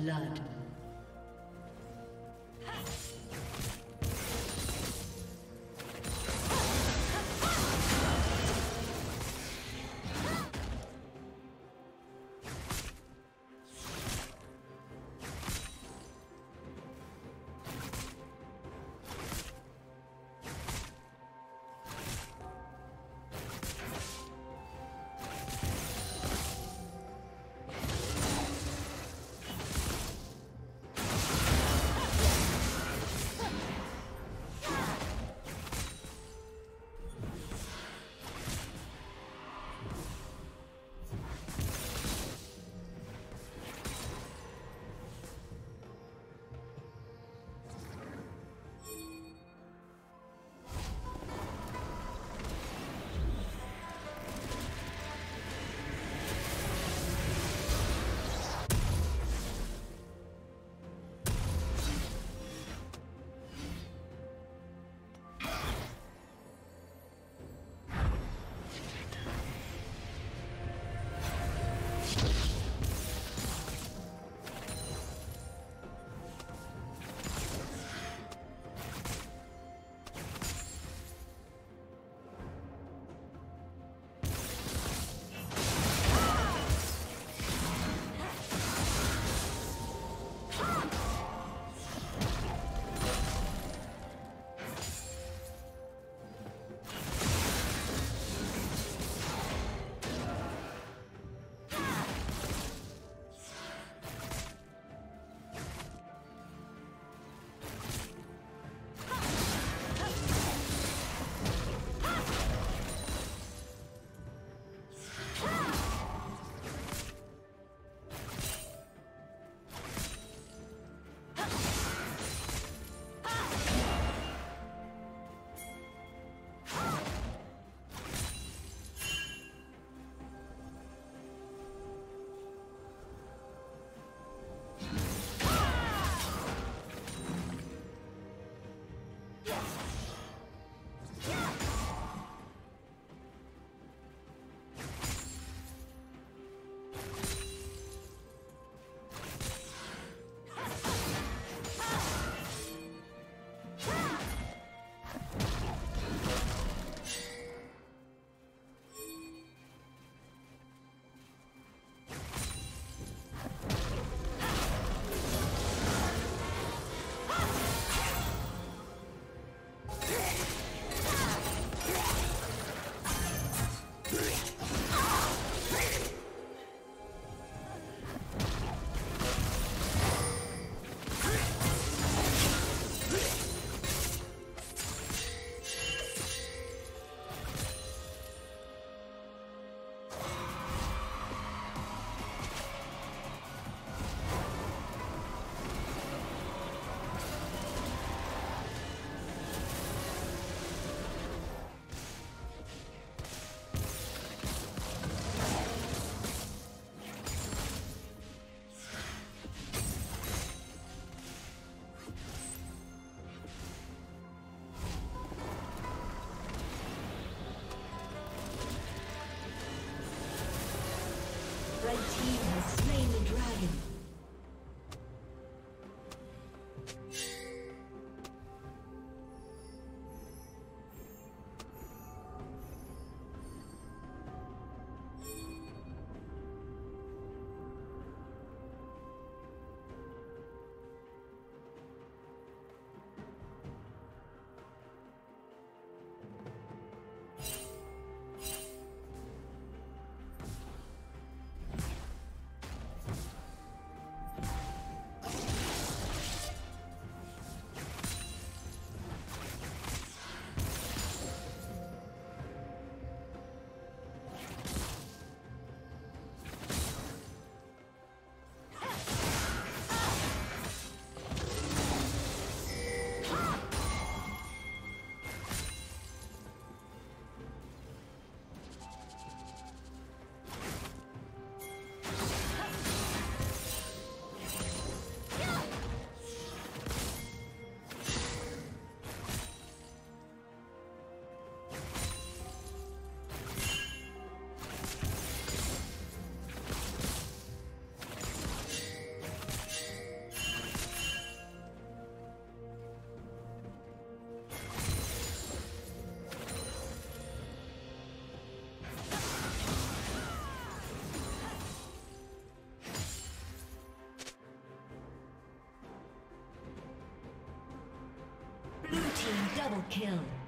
Blood. Double kill.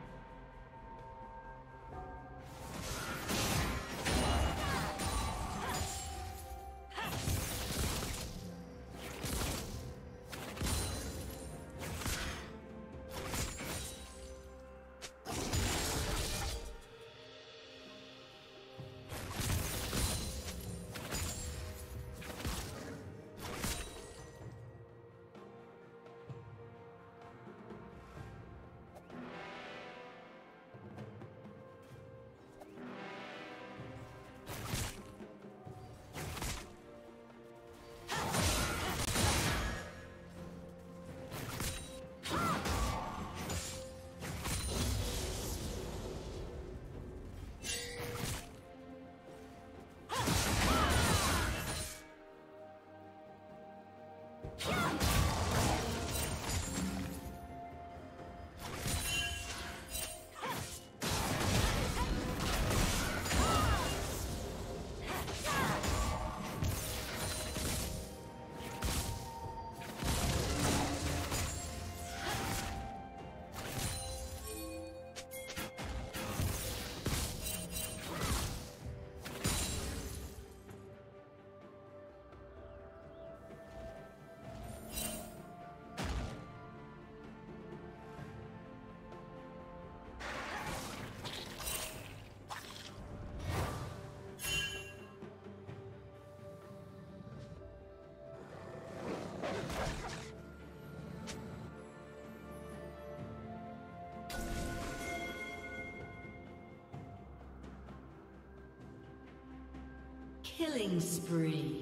Killing spree.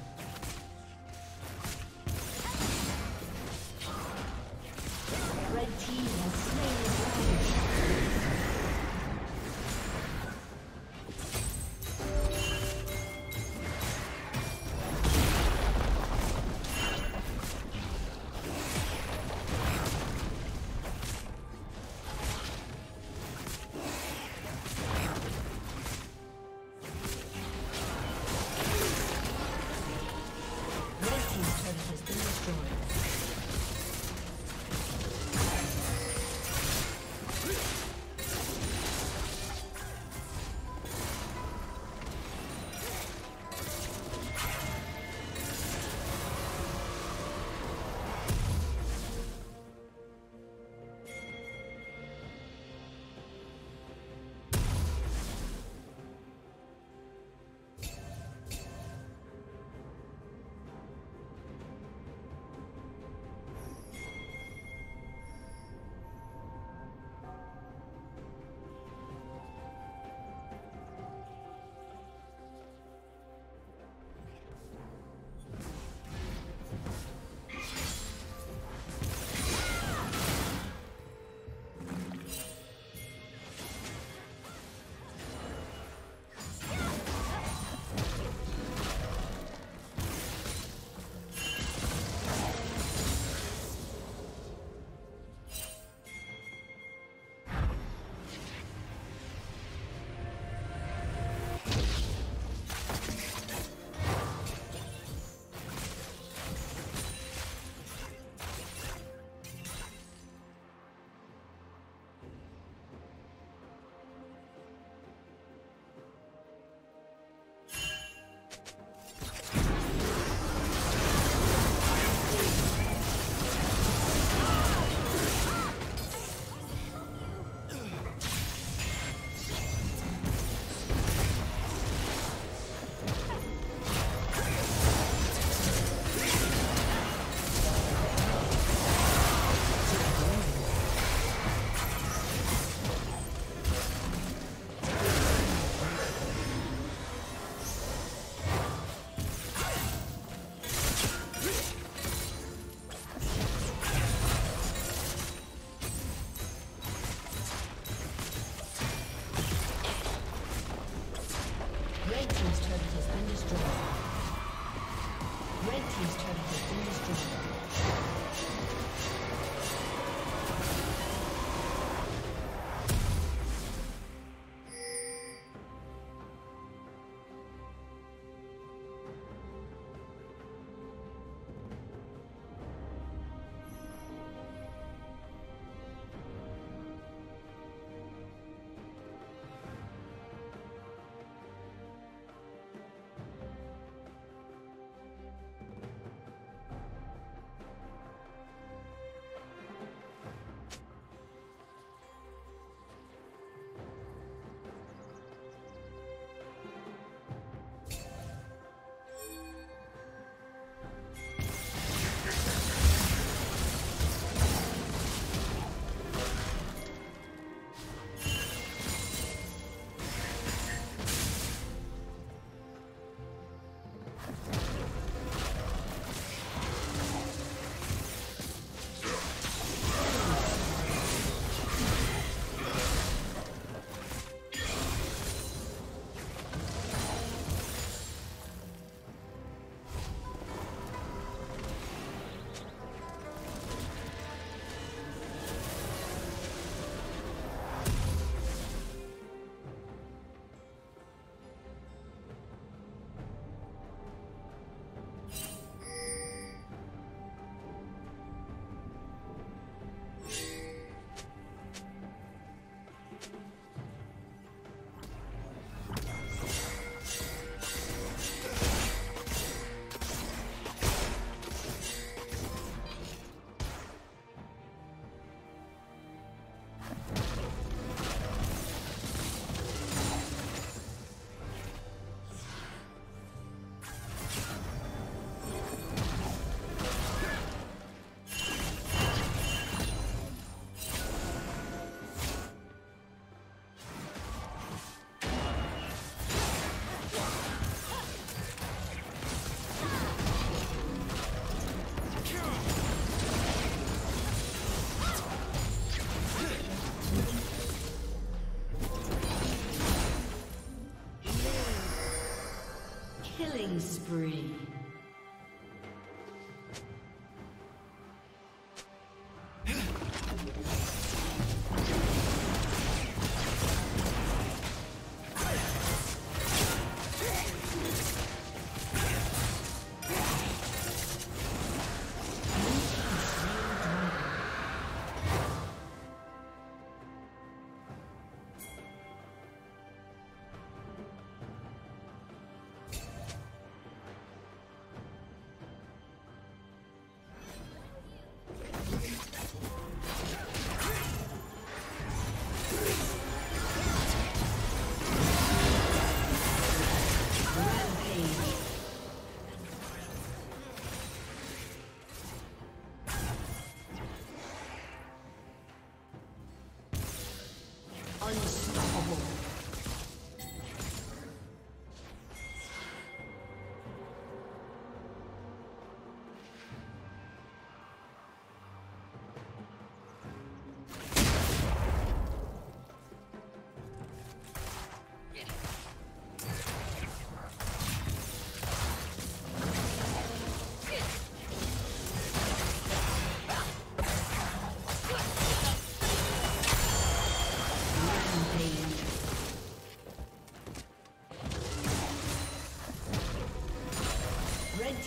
就是这样。spree. Killing spree.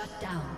Shut down.